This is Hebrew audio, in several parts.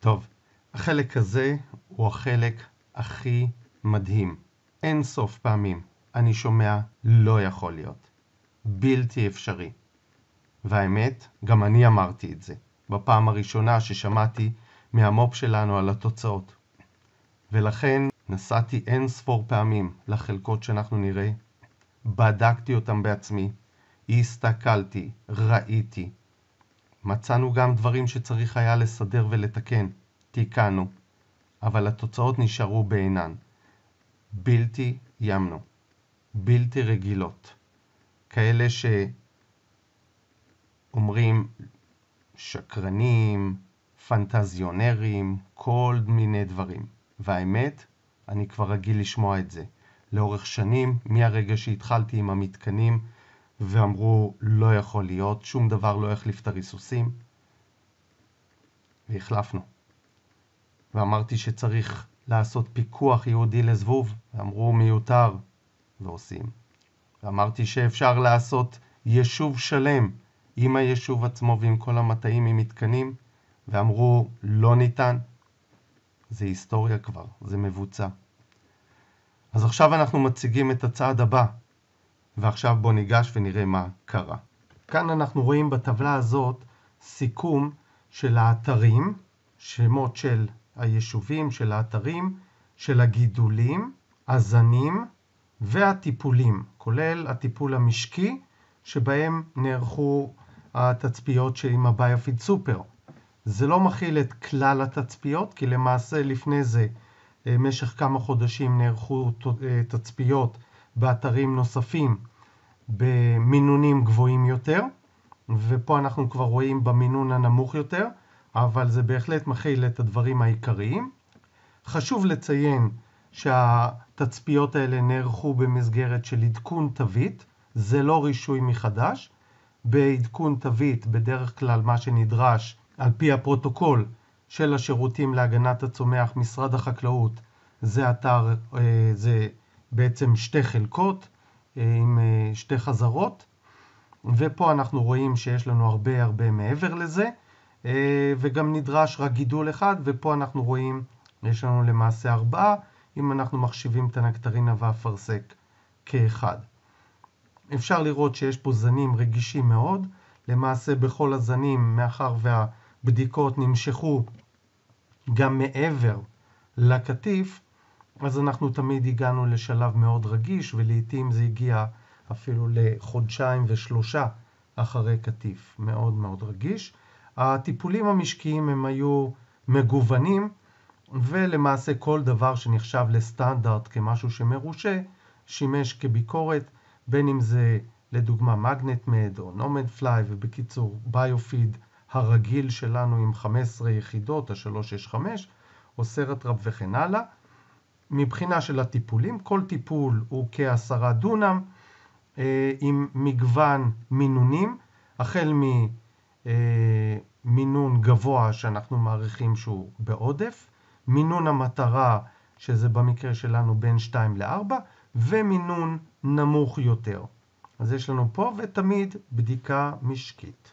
טוב, החלק הזה הוא החלק הכי מדהים. אין סוף פעמים אני שומע לא יכול להיות. בלתי אפשרי. והאמת, גם אני אמרתי את זה, בפעם הראשונה ששמעתי מהמו"פ שלנו על התוצאות. ולכן נסעתי אין ספור פעמים לחלקות שאנחנו נראה, בדקתי אותם בעצמי, הסתכלתי, ראיתי. מצאנו גם דברים שצריך היה לסדר ולתקן, תיקנו, אבל התוצאות נשארו בעינן. בלתי ימנו, בלתי רגילות. כאלה שאומרים שקרנים, פנטזיונרים, כל מיני דברים. והאמת, אני כבר רגיל לשמוע את זה. לאורך שנים, מהרגע שהתחלתי עם המתקנים, ואמרו, לא יכול להיות, שום דבר לא יחליף את הריסוסים, והחלפנו. ואמרתי שצריך לעשות פיקוח ייעודי לזבוב, ואמרו מיותר, ועושים. ואמרתי שאפשר לעשות יישוב שלם עם היישוב עצמו ועם כל המטעים עם מתקנים, ואמרו לא ניתן. זה היסטוריה כבר, זה מבוצע. אז עכשיו אנחנו מציגים את הצעד הבא, ועכשיו בואו ניגש ונראה מה קרה. כאן אנחנו רואים בטבלה הזאת סיכום של האתרים, שמות של היישובים, של האתרים, של הגידולים, הזנים והטיפולים, כולל הטיפול המשקי, שבהם נערכו התצפיות עם הביופיד סופר. זה לא מכיל את כלל התצפיות, כי למעשה לפני זה, במשך כמה חודשים נערכו תצפיות באתרים נוספים במינונים גבוהים יותר, ופה אנחנו כבר רואים במינון הנמוך יותר, אבל זה בהחלט מכיל את הדברים העיקריים. חשוב לציין שהתצפיות האלה נערכו במסגרת של עדכון תווית, זה לא רישוי מחדש. בעדכון תווית, בדרך כלל מה שנדרש על פי הפרוטוקול של השירותים להגנת הצומח, משרד החקלאות, זה אתר, אה, זה בעצם שתי חלקות עם אה, שתי חזרות, ופה אנחנו רואים שיש לנו הרבה הרבה מעבר לזה, וגם נדרש רק גידול אחד, ופה אנחנו רואים, יש לנו למעשה ארבעה, אם אנחנו מחשיבים את הנקטרינה והאפרסק כאחד. אפשר לראות שיש פה זנים רגישים מאוד, למעשה בכל הזנים, מאחר והבדיקות נמשכו גם מעבר לקטיף, אז אנחנו תמיד הגענו לשלב מאוד רגיש, ולעיתים זה הגיע אפילו לחודשיים ושלושה אחרי קטיף, מאוד מאוד רגיש. הטיפולים המשקיים הם היו מגוונים, ולמעשה כל דבר שנחשב לסטנדרט כמשהו שמרושה, שימש כביקורת, בין אם זה לדוגמה מגנט מד או נומד פליי, ובקיצור ביופיד הרגיל שלנו עם 15 יחידות, ה-365, או סרטרפ וכן הלאה. מבחינה של הטיפולים, כל טיפול הוא כעשרה דונם אה, עם מגוון מינונים, החל ממינון אה, גבוה שאנחנו מעריכים שהוא בעודף, מינון המטרה שזה במקרה שלנו בין 2 ל-4 ומינון נמוך יותר. אז יש לנו פה ותמיד בדיקה משקית.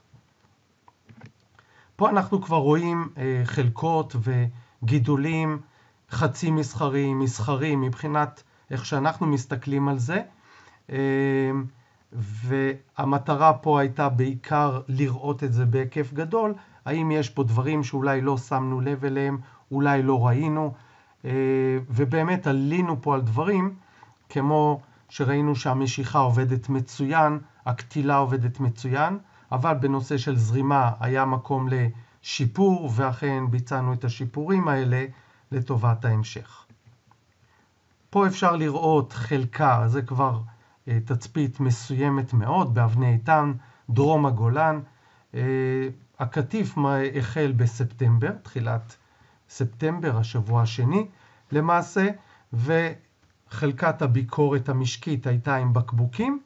פה אנחנו כבר רואים אה, חלקות וגידולים חצי מסחריים, מסחריים, מבחינת איך שאנחנו מסתכלים על זה. אמ, והמטרה פה הייתה בעיקר לראות את זה בהיקף גדול, האם יש פה דברים שאולי לא שמנו לב אליהם, אולי לא ראינו, אה, ובאמת עלינו פה על דברים, כמו שראינו שהמשיכה עובדת מצוין, הקטילה עובדת מצוין, אבל בנושא של זרימה היה מקום לשיפור, ואכן ביצענו את השיפורים האלה. לטובת ההמשך. פה אפשר לראות חלקה, זה כבר אה, תצפית מסוימת מאוד, באבני איתן, דרום הגולן. אה, הקטיף החל בספטמבר, תחילת ספטמבר, השבוע השני למעשה, וחלקת הביקורת המשקית הייתה עם בקבוקים.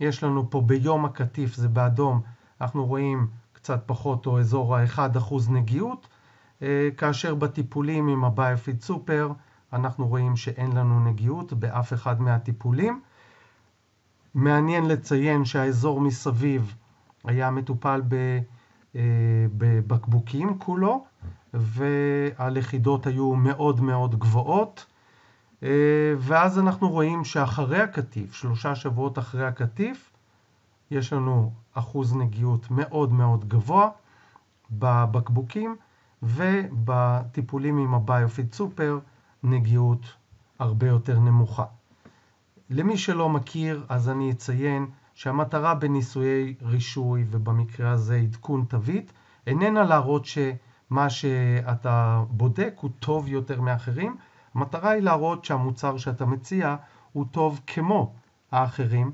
יש לנו פה ביום הקטיף, זה באדום, אנחנו רואים קצת פחות או אזור ה-1% נגיעות, כאשר בטיפולים עם הביופיד סופר אנחנו רואים שאין לנו נגיעות באף אחד מהטיפולים. מעניין לציין שהאזור מסביב היה מטופל אה, בבקבוקים כולו, והלכידות היו מאוד מאוד גבוהות. ואז אנחנו רואים שאחרי הקטיף, שלושה שבועות אחרי הקטיף, יש לנו אחוז נגיעות מאוד מאוד גבוה בבקבוקים, ובטיפולים עם הביופיד סופר נגיעות הרבה יותר נמוכה. למי שלא מכיר, אז אני אציין שהמטרה בניסויי רישוי, ובמקרה הזה עדכון תווית, איננה להראות שמה שאתה בודק הוא טוב יותר מאחרים, המטרה היא להראות שהמוצר שאתה מציע הוא טוב כמו האחרים.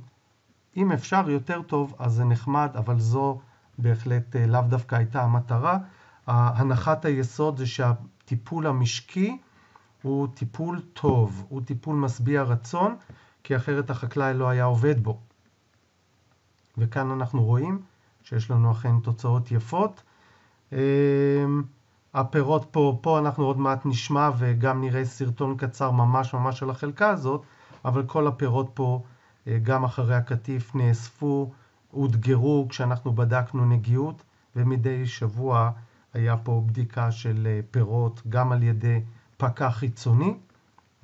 אם אפשר יותר טוב, אז זה נחמד, אבל זו בהחלט אה, לאו דווקא הייתה המטרה. הנחת היסוד זה שהטיפול המשקי הוא טיפול טוב, הוא טיפול משביע רצון, כי אחרת החקלאי לא היה עובד בו. וכאן אנחנו רואים שיש לנו אכן תוצאות יפות. אמ, הפירות פה, פה אנחנו עוד מעט נשמע וגם נראה סרטון קצר ממש ממש על החלקה הזאת, אבל כל הפירות פה, אה, גם אחרי הקטיף, נאספו, אותגרו כשאנחנו בדקנו נגיעות, ומדי שבוע היה פה בדיקה של אה, פירות, גם על ידי פקח חיצוני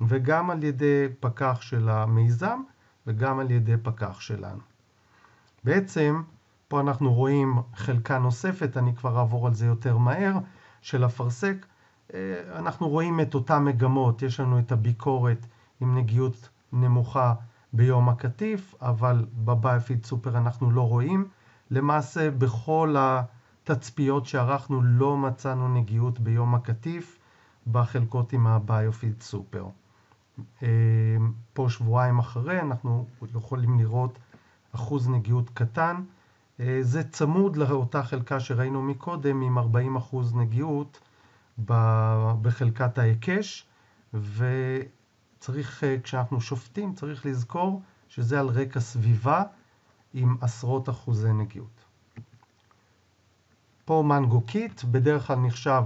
וגם על ידי פקח של המיזם וגם על ידי פקח שלנו. בעצם פה אנחנו רואים חלקה נוספת, אני כבר אעבור על זה יותר מהר, של אפרסק. אה, אנחנו רואים את אותן מגמות, יש לנו את הביקורת עם נגיעות נמוכה ביום הקטיף, אבל בביופיד סופר אנחנו לא רואים. למעשה בכל התצפיות שערכנו לא מצאנו נגיעות ביום הקטיף בחלקות עם הביופיד סופר. אה, פה שבועיים אחרי אנחנו יכולים לראות אחוז נגיעות קטן. אה, זה צמוד לאותה חלקה שראינו מקודם עם 40% נגיעות בחלקת ההיקש, וצריך, אה, כשאנחנו שופטים, צריך לזכור שזה על רקע סביבה עם עשרות אחוזי נגיעות. פה מנגו קיט בדרך כלל נחשב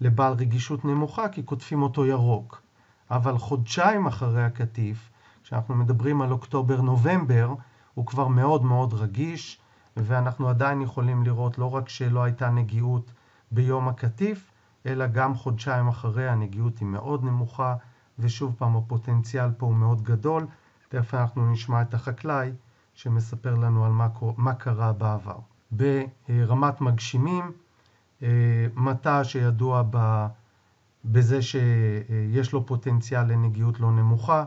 לבעל רגישות נמוכה כי קוטפים אותו ירוק, אבל חודשיים אחרי הקטיף, כשאנחנו מדברים על אוקטובר-נובמבר, הוא כבר מאוד מאוד רגיש, ואנחנו עדיין יכולים לראות לא רק שלא הייתה נגיעות ביום הקטיף, אלא גם חודשיים אחרי הנגיעות היא מאוד נמוכה, ושוב פעם הפוטנציאל פה הוא מאוד גדול. תכף אנחנו נשמע את החקלאי שמספר לנו על מה, מה קרה בעבר. ברמת מגשימים, אה, מטע שידוע בזה שיש לו פוטנציאל לנגיעות לא נמוכה,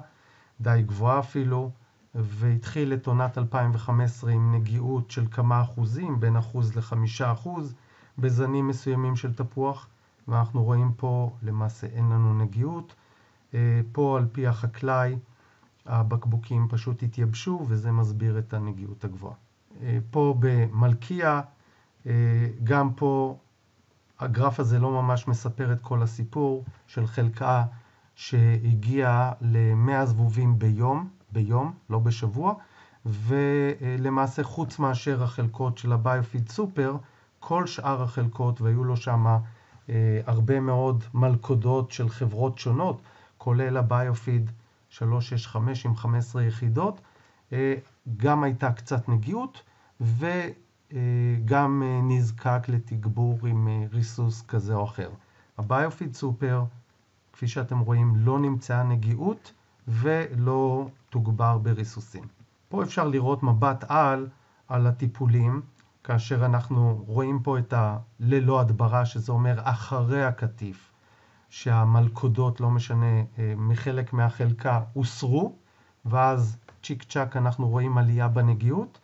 די גבוהה אפילו, והתחיל את עונת 2015 עם נגיעות של כמה אחוזים, בין אחוז לחמישה אחוז, בזנים מסוימים של תפוח, ואנחנו רואים פה למעשה אין לנו נגיעות. אה, פה על פי החקלאי הבקבוקים פשוט התייבשו וזה מסביר את הנגיעות הגבוהה. אה, פה במלכיה, אה, גם פה הגרף הזה לא ממש מספר את כל הסיפור של חלקה שהגיעה ל-100 זבובים ביום, ביום, לא בשבוע, ולמעשה חוץ מאשר החלקות של הביופיד סופר, כל שאר החלקות, והיו לו שם אה, הרבה מאוד מלכודות של חברות שונות, כולל הביופיד 365 עם 15 יחידות, אה, גם הייתה קצת נגיעות וגם אה, נזקק לתגבור עם אה, ריסוס כזה או אחר. הביופיד סופר, כפי שאתם רואים, לא נמצאה נגיעות ולא תוגבר בריסוסים. פה אפשר לראות מבט על על הטיפולים, כאשר אנחנו רואים פה את הללא הדברה, שזה אומר אחרי הקטיף, שהמלכודות, לא משנה, אה, מחלק מהחלקה הוסרו, ואז צ'יק צ'אק אנחנו רואים עלייה בנגיעות.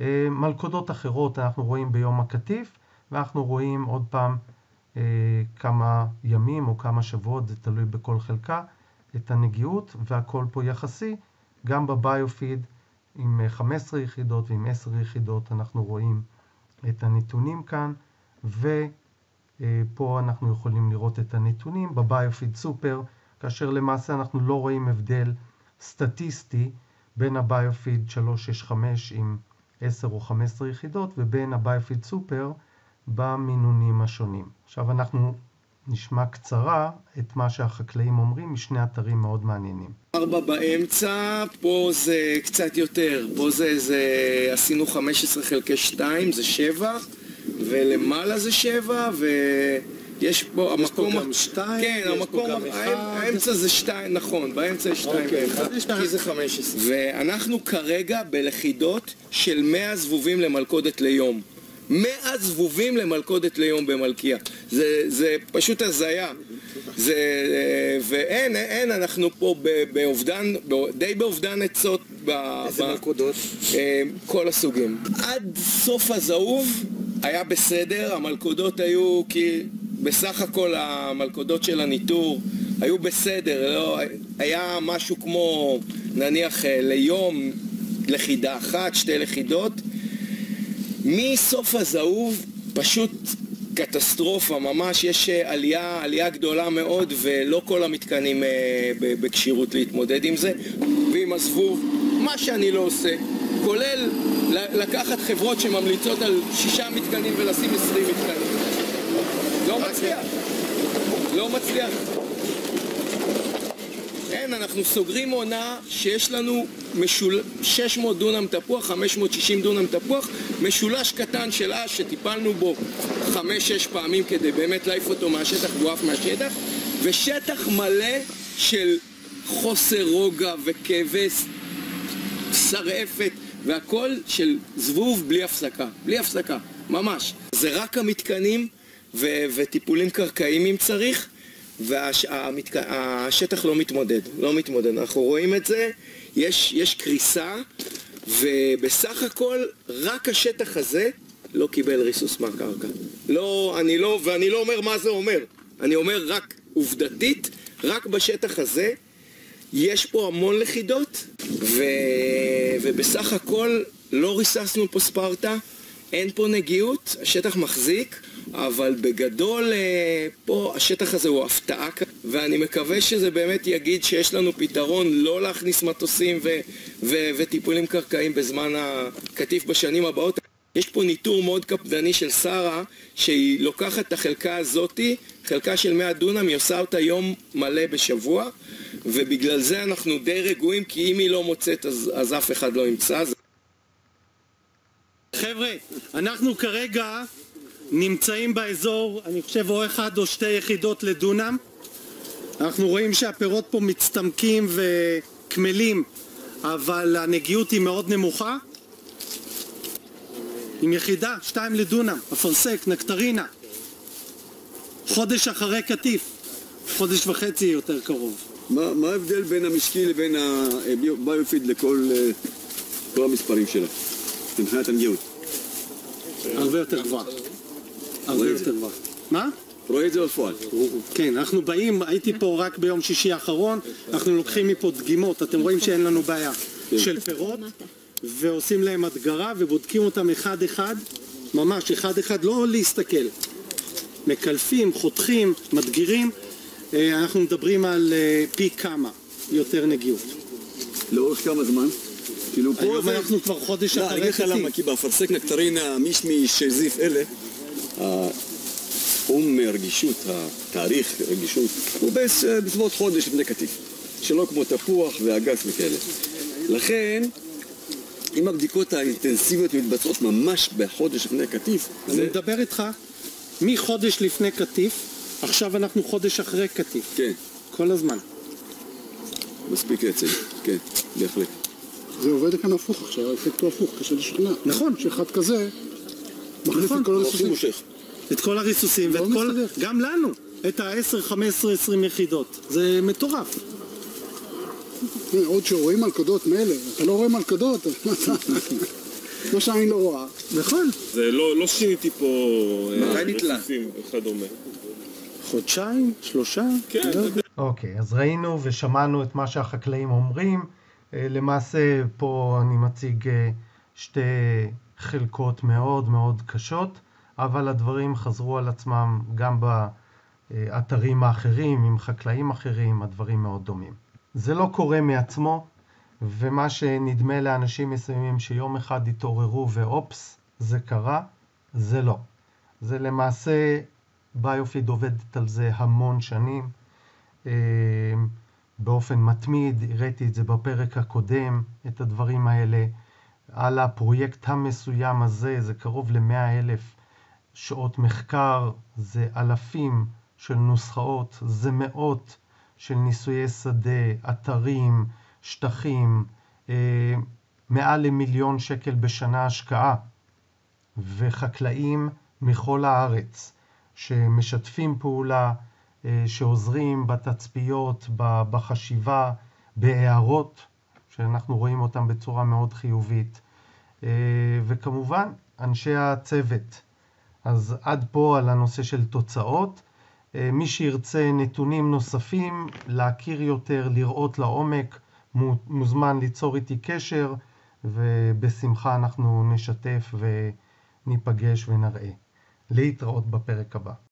אה, מלכודות אחרות אנחנו רואים ביום הקטיף, ואנחנו רואים עוד פעם אה, כמה ימים או כמה שבועות, זה תלוי בכל חלקה, את הנגיעות, והכל פה יחסי. גם בביופיד עם 15 יחידות ועם 10 יחידות אנחנו רואים את הנתונים כאן, ופה אנחנו יכולים לראות את הנתונים בביופיד סופר, כאשר למעשה אנחנו לא רואים הבדל סטטיסטי בין הביופיד 365 עם 10 או 15 יחידות ובין הביופיד סופר במינונים השונים. עכשיו אנחנו נשמע קצרה את מה שהחקלאים אומרים משני אתרים מאוד מעניינים. ארבע באמצע, פה זה קצת יותר, פה זה, זה עשינו 15 חלקי 2, זה 7, ולמעלה זה 7, יש פה, יש פה המקום... גם שתיים, כן, יש פה המקום... גם האמצ- אחד. האמצע זה שתיים, נכון, באמצע יש שתיים אוקיי, ואחד, יש לך- כי זה 15. ואנחנו כרגע בלכידות של 100 זבובים למלכודת ליום. 100 זבובים למלכודת ליום במלכיה. זה, זה פשוט הזיה. זה, ואין, אין, אנחנו פה באובדן, די באובדן עצות. ב- איזה ב- מלכודות? אה, כל הסוגים. עד סוף הזהוב היה בסדר, המלכודות היו כי בסך הכל המלכודות של הניטור היו בסדר, לא, היה משהו כמו נניח אה, ליום לכידה אחת, שתי לכידות. מסוף הזהוב פשוט קטסטרופה, ממש יש אה, עלייה, עלייה גדולה מאוד ולא כל המתקנים אה, בכשירות להתמודד עם זה ועם הזבוב, מה שאני לא עושה, כולל לקחת חברות שממליצות על שישה מתקנים ולשים עשרים מתקנים לא מצליח, לא מצליח. אין, אנחנו סוגרים עונה שיש לנו משול... 600 דונם תפוח, 560 דונם תפוח, משולש קטן של אש שטיפלנו בו 5-6 פעמים כדי באמת להעיף אותו מהשטח והוא עף מהשטח, ושטח מלא של חוסר רוגע וכאבי שרעפת והכל של זבוב בלי הפסקה, בלי הפסקה, ממש. זה רק המתקנים ו- וטיפולים קרקעיים אם צריך והשטח לא מתמודד, לא מתמודד, אנחנו רואים את זה, יש, יש קריסה ובסך הכל רק השטח הזה לא קיבל ריסוס מהקרקע. לא, אני לא, ואני לא אומר מה זה אומר, אני אומר רק עובדתית, רק בשטח הזה יש פה המון לכידות ו... ובסך הכל לא ריססנו פה ספרטה, אין פה נגיעות, השטח מחזיק, אבל בגדול אה, פה השטח הזה הוא הפתעה ואני מקווה שזה באמת יגיד שיש לנו פתרון לא להכניס מטוסים ו... ו... וטיפולים קרקעיים בזמן הקטיף בשנים הבאות. יש פה ניטור מאוד קפדני של שרה, שהיא לוקחת את החלקה הזאתי, חלקה של 100 דונם, היא עושה אותה יום מלא בשבוע, ובגלל זה אנחנו די רגועים, כי אם היא לא מוצאת אז, אז אף אחד לא ימצא. חבר'ה, אנחנו כרגע נמצאים באזור, אני חושב או אחד או שתי יחידות לדונם. אנחנו רואים שהפירות פה מצטמקים וקמלים, אבל הנגיעות היא מאוד נמוכה. עם יחידה, שתיים לדונם, אפרסק, נקטרינה. חודש אחרי קטיף, חודש וחצי יותר קרוב. מה, מה ההבדל בין המשקי לבין הביופיד לכל אה, כל המספרים שלה, מבחינת הנגיעות? הרבה יותר גבוהה. הרבה. יותר גבוהה. מה? רואה את זה בפועל. כן, אנחנו באים, הייתי פה רק ביום שישי האחרון, אנחנו לוקחים מפה דגימות, אתם רואים שאין לנו בעיה, של פירות, ועושים להם הדגרה ובודקים אותם אחד-אחד, ממש אחד-אחד, לא להסתכל. מקלפים, חותכים, מדגירים, אה, אנחנו מדברים על אה, פי כמה יותר נגיעות. לאורך כמה זמן? כאילו פה היום. אנחנו כבר חודש לא, אני אחרי אגיד לך למה. כי באפרסק נקטרינה, מישמיש, זיף אלה, האום רגישות, התאריך רגישות, הוא בס- בסביבות חודש לפני קטיף. שלא כמו תפוח ואגס וכאלה. לכן, אם הבדיקות האינטנסיביות מתבצעות ממש בחודש לפני קטיף, אני זה... מדבר איתך מחודש לפני קטיף, עכשיו אנחנו חודש אחרי קטיף, כן, כל הזמן. מספיק רצל, כן, בהחלט. זה עובד כאן הפוך עכשיו, האפקט הוא הפוך, קשה לשכנע. נכון. שאחד כזה מחליף נכון. את כל. מושך. את כל הריסוסים, לא ואת כל... מסתדר. גם לנו, את ה-10, 15, 20 יחידות. זה מטורף. עוד שרואים מלכודות מילא, אתה לא רואה מלכודות, מה. מה שהעין לא רואה. נכון. זה לא, לא שיניתי פה אה, מתי נתלה? וכדומה. חודשיים, שלושה? כן, לא. אוקיי, אז ראינו ושמענו את מה שהחקלאים אומרים. אה, למעשה פה אני מציג אה, שתי חלקות מאוד מאוד קשות, אבל הדברים חזרו על עצמם גם באתרים האחרים, עם חקלאים אחרים, הדברים מאוד דומים. זה לא קורה מעצמו, ומה שנדמה לאנשים מסוימים שיום אחד התעוררו ואופס, זה קרה, זה לא. זה למעשה, ביופיד עובדת על זה המון שנים. אה, באופן מתמיד, הראיתי את זה בפרק הקודם, את הדברים האלה. על הפרויקט המסוים הזה, זה קרוב ל-100 אלף שעות מחקר, זה אלפים של נוסחאות, זה מאות של ניסויי שדה, אתרים, שטחים, אה, מעל למיליון שקל בשנה השקעה, וחקלאים מכל הארץ שמשתפים פעולה, אה, שעוזרים בתצפיות, בחשיבה, בהערות, שאנחנו רואים אותם בצורה מאוד חיובית, אה, וכמובן אנשי הצוות. אז עד פה על הנושא של תוצאות. מי שירצה נתונים נוספים, להכיר יותר, לראות לעומק, מוזמן ליצור איתי קשר, ובשמחה אנחנו נשתף וניפגש ונראה. להתראות בפרק הבא.